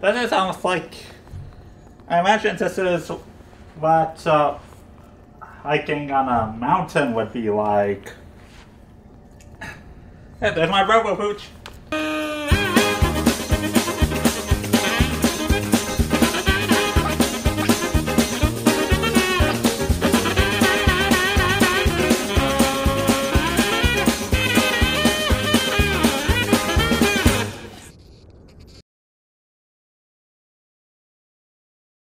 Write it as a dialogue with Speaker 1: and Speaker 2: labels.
Speaker 1: That is almost like. I imagine this is what uh, hiking on a mountain would be like. Yeah, there's my robo pooch.